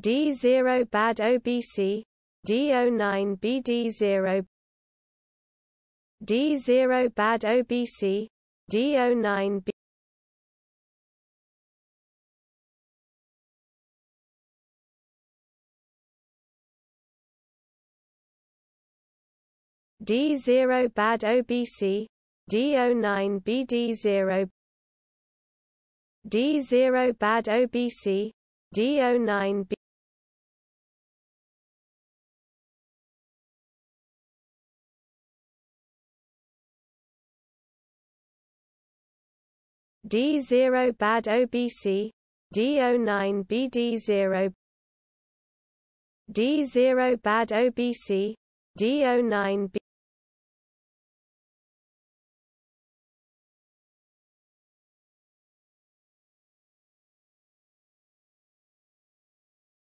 D0 bad OBC D09 BD0 D0 bad OBC D09 B D0 bad OBC D09 BD0 D0 bad OBC D09 B D0 bad OBC D09 BD0 D0 bad OBC D09 B